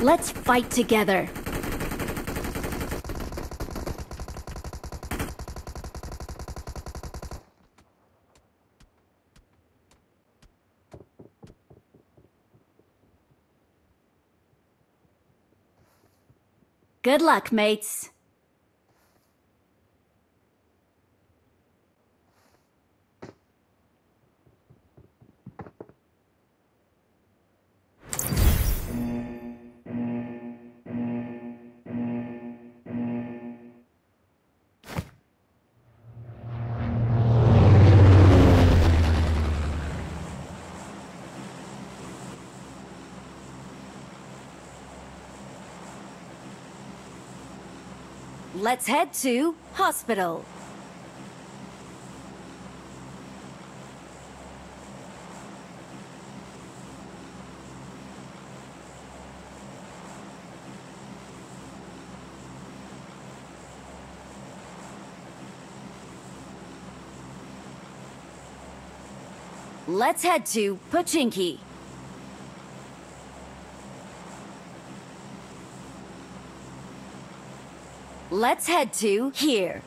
Let's fight together. Good luck, mates. Let's head to hospital. Let's head to Pochinki. Let's head to here.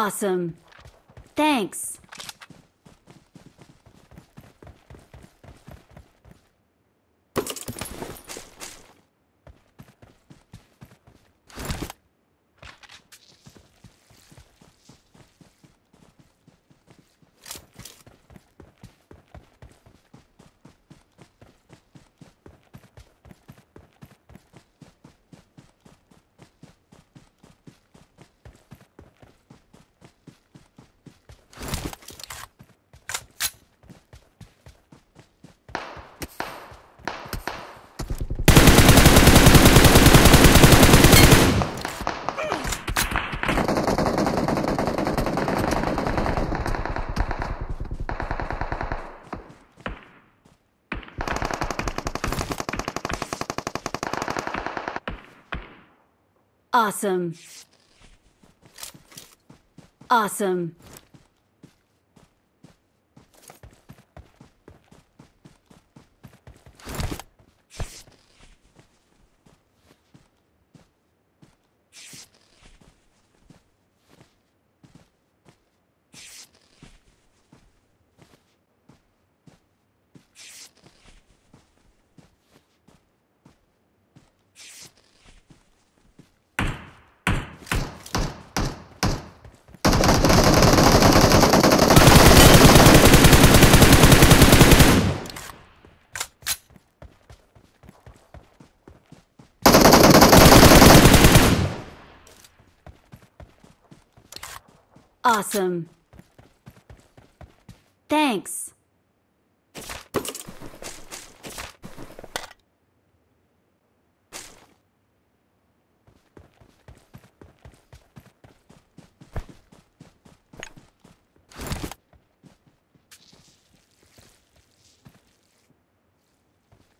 Awesome. Thanks. Awesome. Awesome. Awesome. Thanks.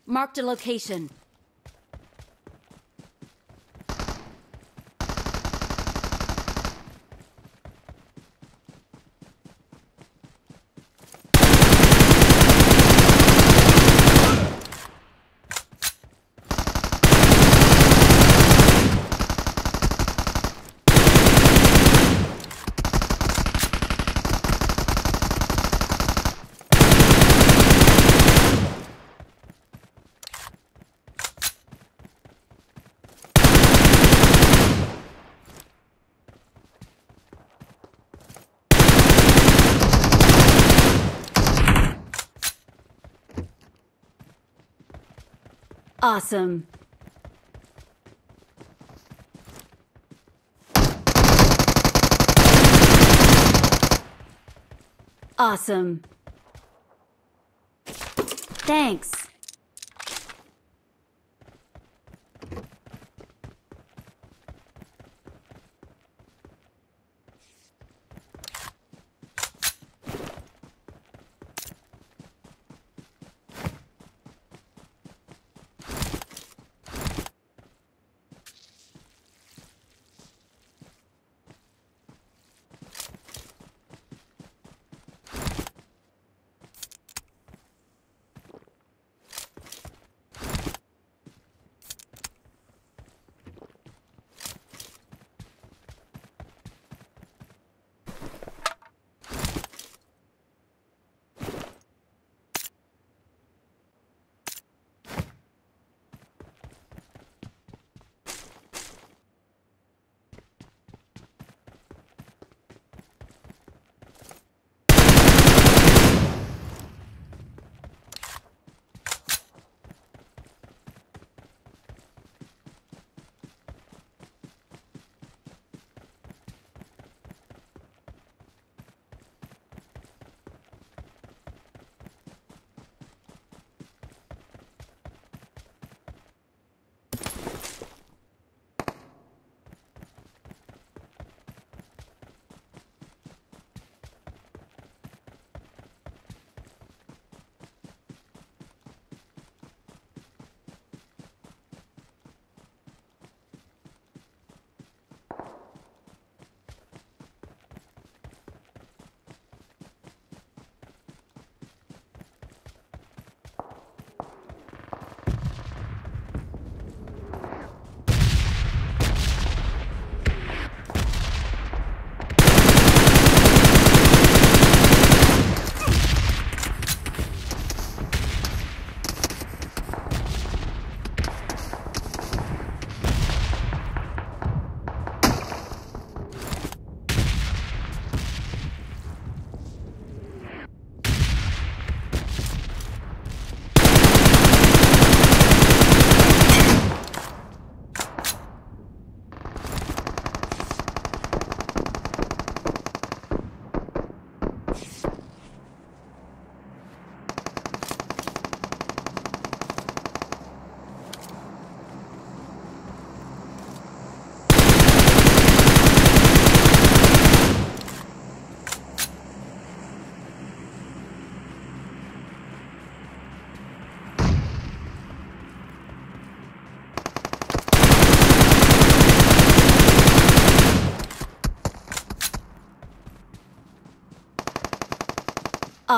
Marked a location. Awesome. Awesome. Thanks.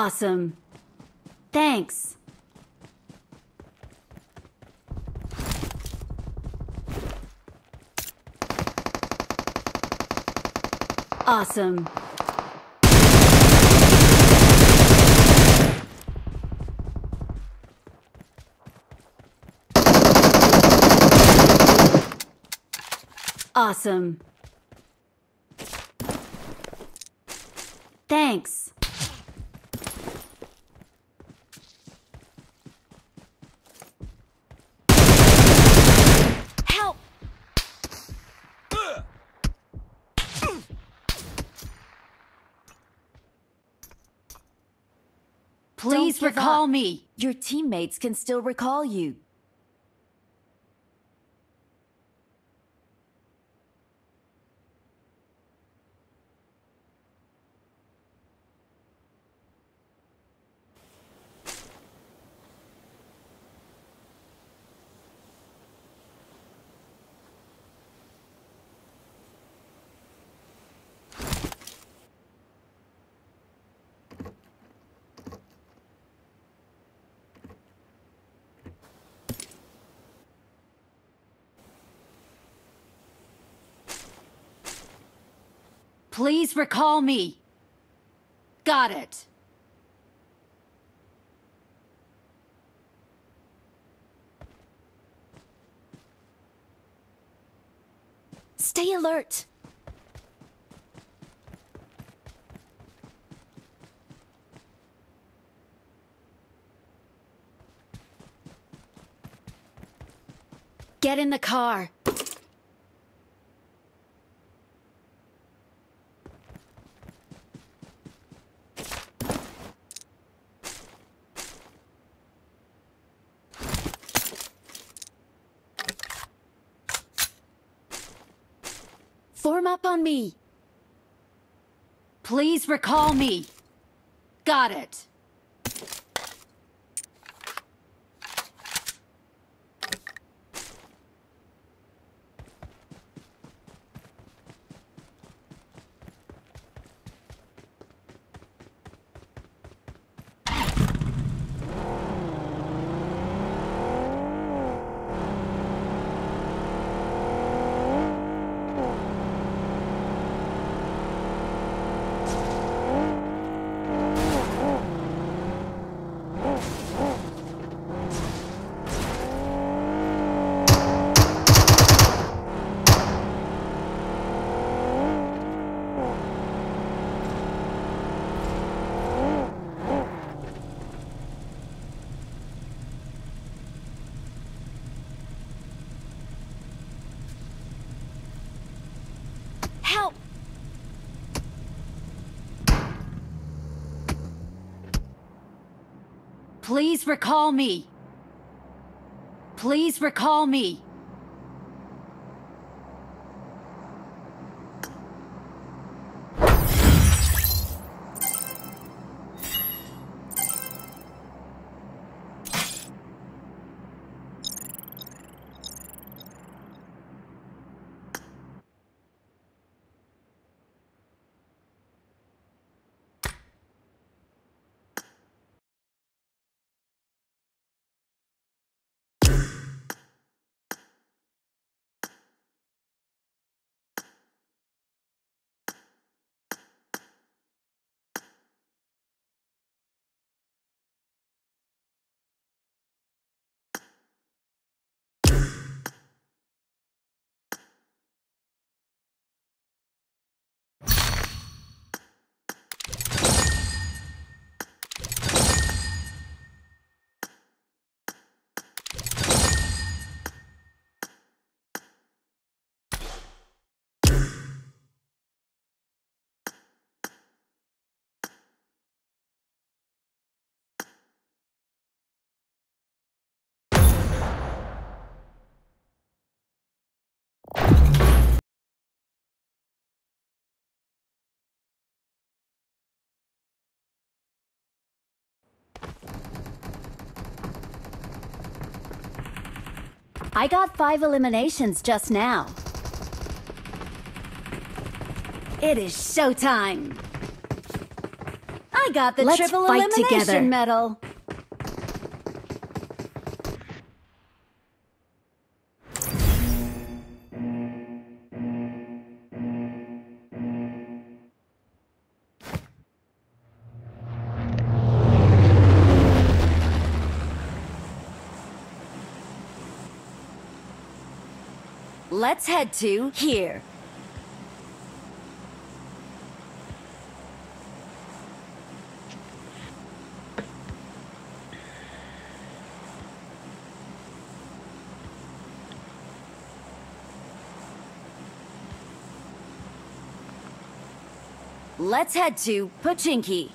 Awesome. Thanks. Awesome. Awesome. Thanks. Help! Please recall me. Your teammates can still recall you. Please recall me. Got it. Stay alert. Get in the car. Form up on me. Please recall me. Got it. Help! Please recall me. Please recall me. I got five eliminations just now. It is showtime. I got the Let's triple fight elimination together. medal. Let's head to here. Let's head to Pochinki.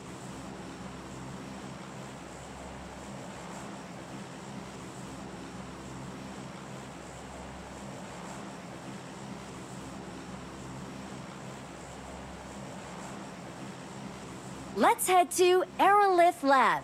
Let's head to Aerolith Lab.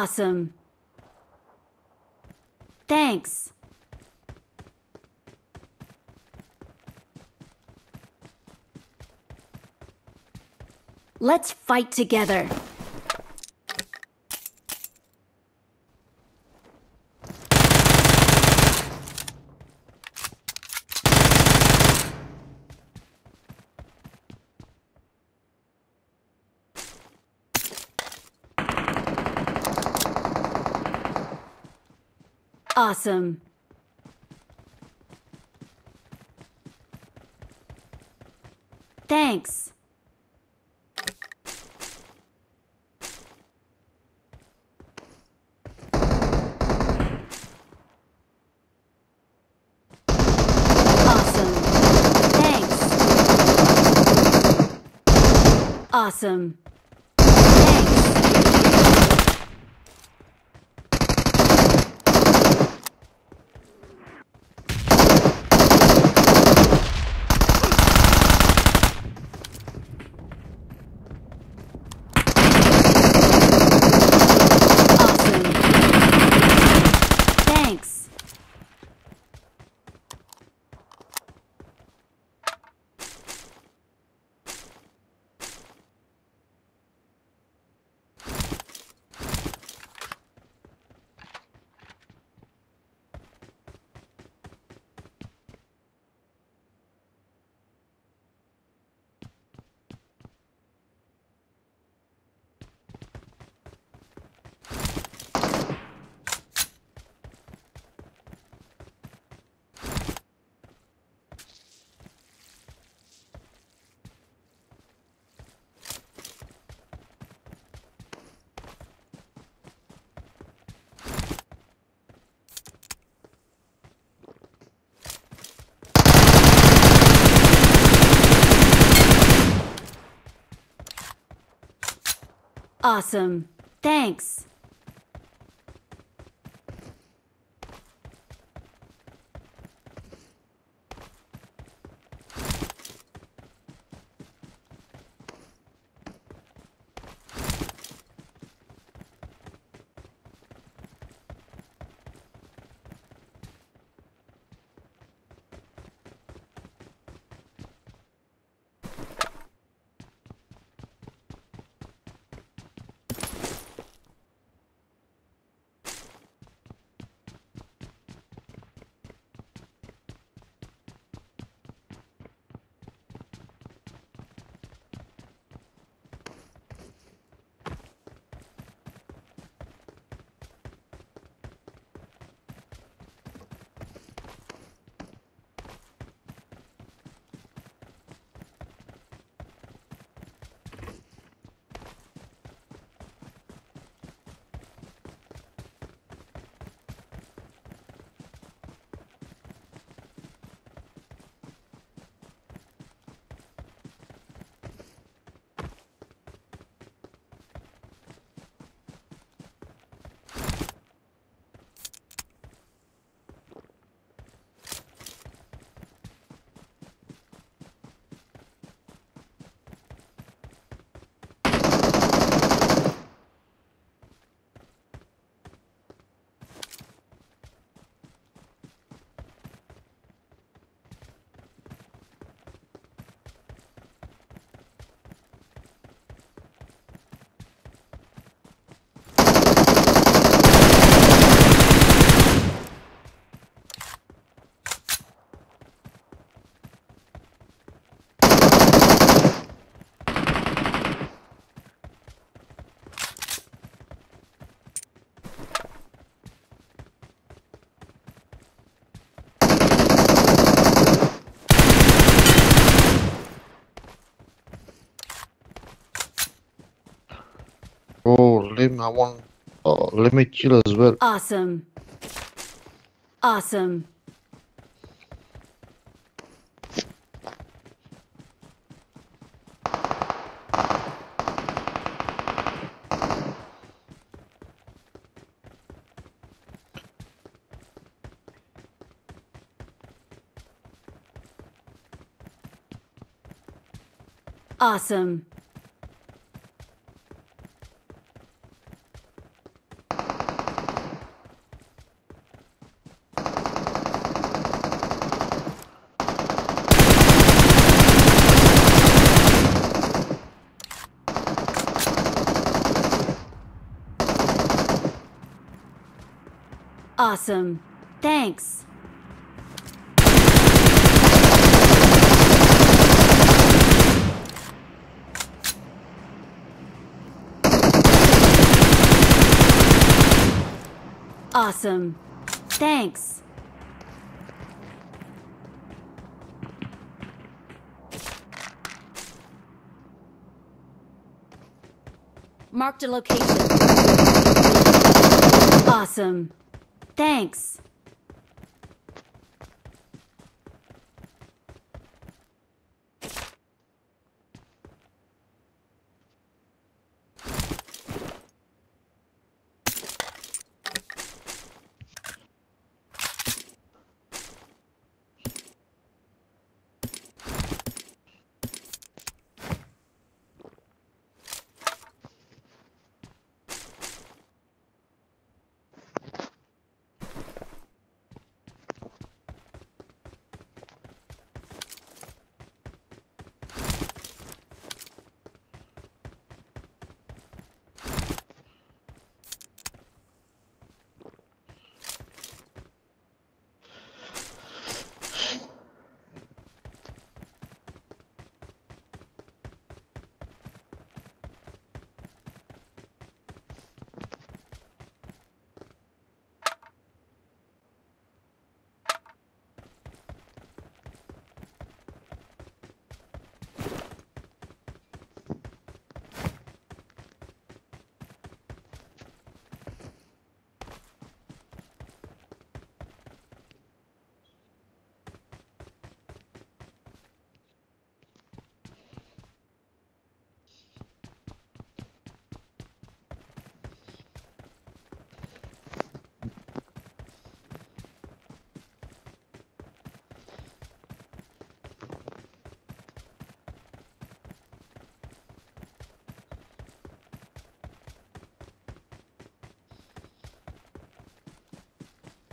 Awesome. Thanks. Let's fight together. Awesome. Thanks. Awesome. Thanks. Awesome. Thanks. Awesome. Thanks. Awesome. Thanks. I want, uh, let me kill as well. Awesome. Awesome. Awesome. Awesome. Thanks. Awesome. Thanks. Marked a location. Awesome. Thanks.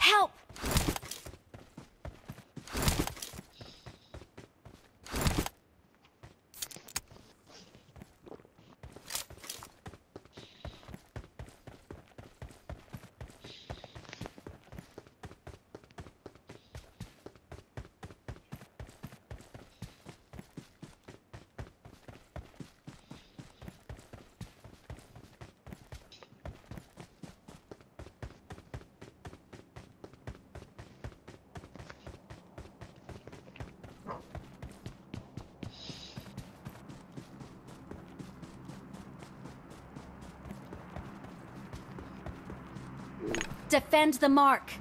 Help! Defend the mark.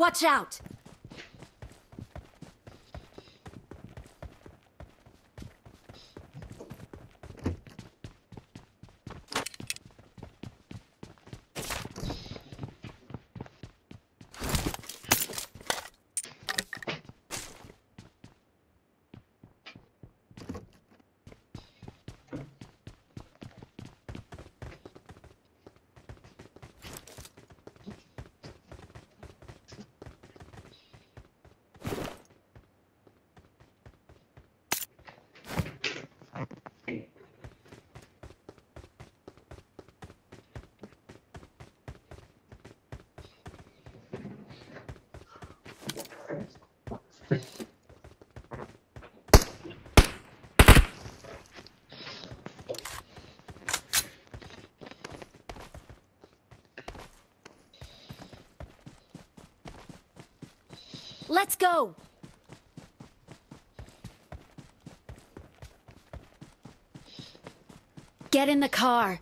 Watch out! Let's go! Get in the car.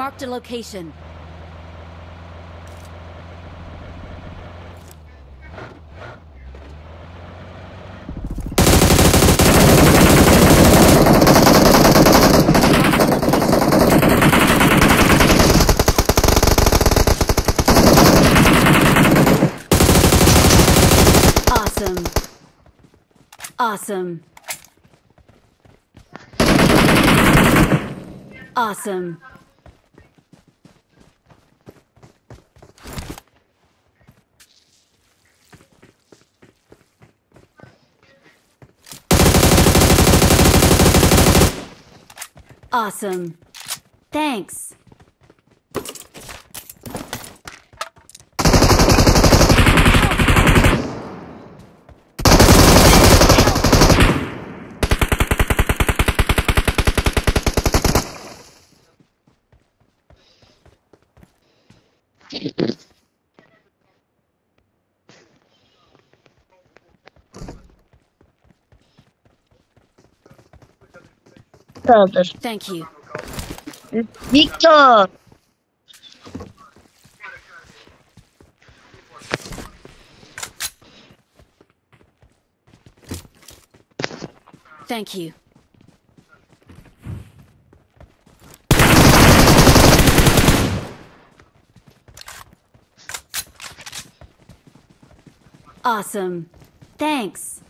Marked a location. Awesome. Awesome. Awesome. Awesome. Thanks. kaldır. Thank you. Victor. Thank you. Awesome. Thanks.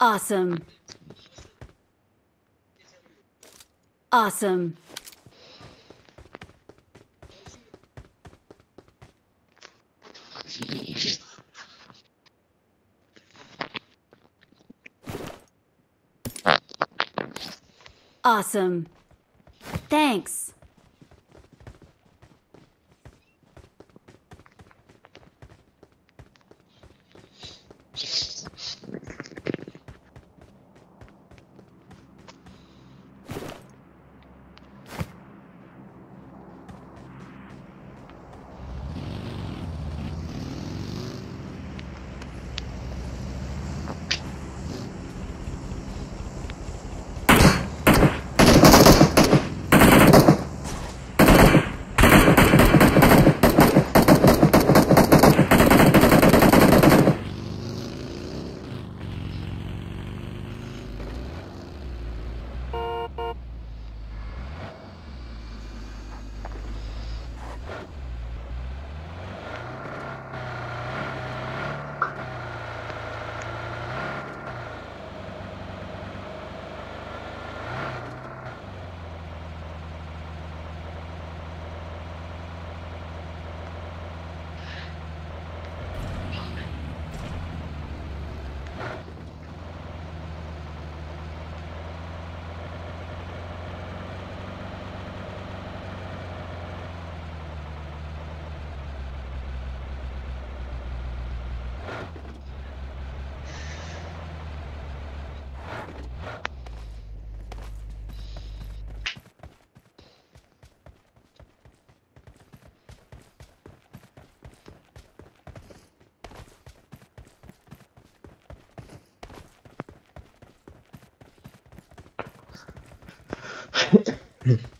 Awesome. Awesome. Awesome. Thanks. Hop.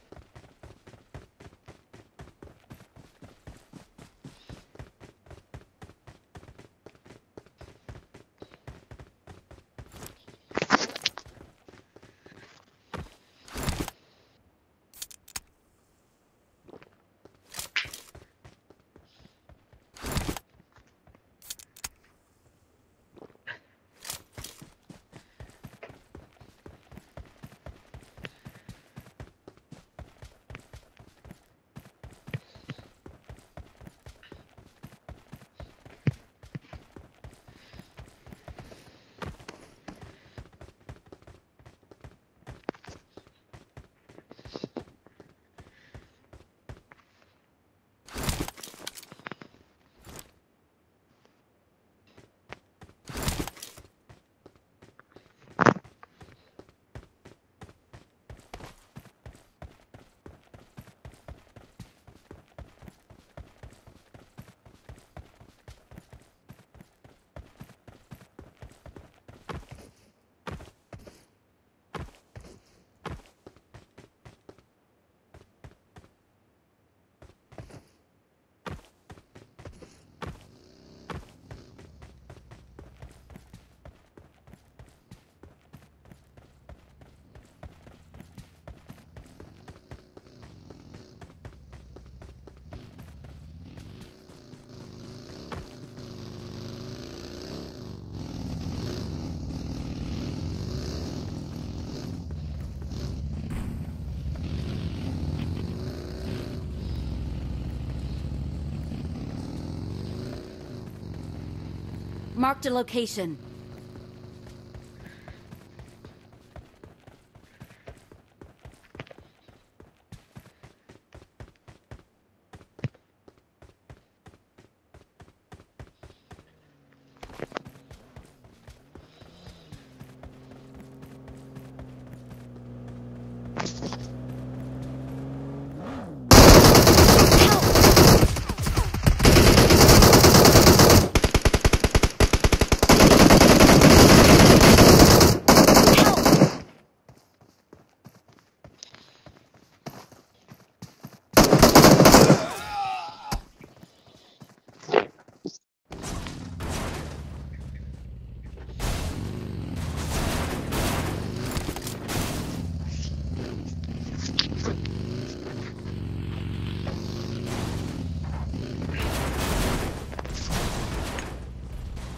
Marked a location.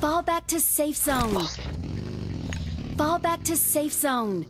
Fall back to safe zone. Fall back to safe zone.